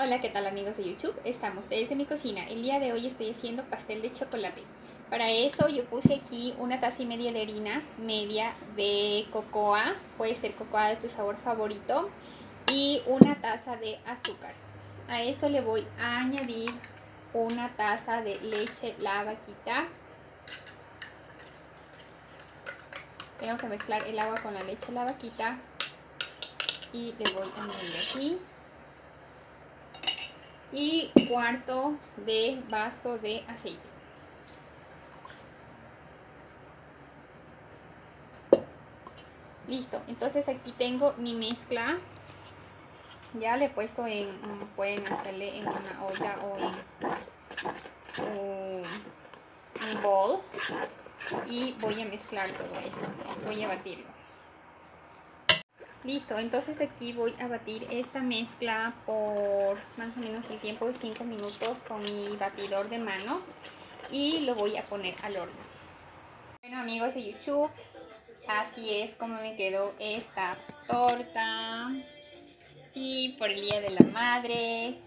Hola, ¿qué tal amigos de YouTube? Estamos desde mi cocina. El día de hoy estoy haciendo pastel de chocolate. Para eso yo puse aquí una taza y media de harina, media de cocoa, puede ser cocoa de tu sabor favorito, y una taza de azúcar. A eso le voy a añadir una taza de leche la vaquita. Tengo que mezclar el agua con la leche la vaquita y le voy a añadir aquí y cuarto de vaso de aceite. Listo, entonces aquí tengo mi mezcla. Ya le he puesto en, pueden hacerle en una olla o en un bol. Y voy a mezclar todo esto. Voy a batirlo. Listo, entonces aquí voy a batir esta mezcla por más o menos el tiempo de 5 minutos con mi batidor de mano y lo voy a poner al horno. Bueno amigos de YouTube, así es como me quedó esta torta. Sí, por el Día de la Madre,